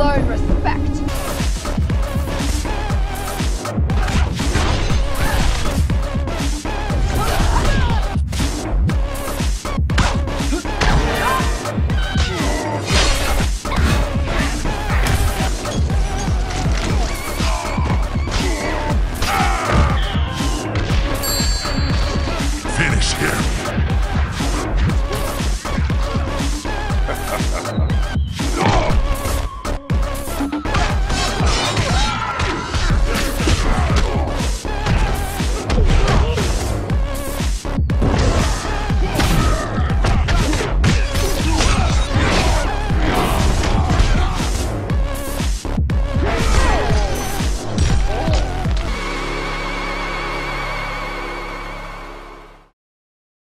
learn respect. Finish him.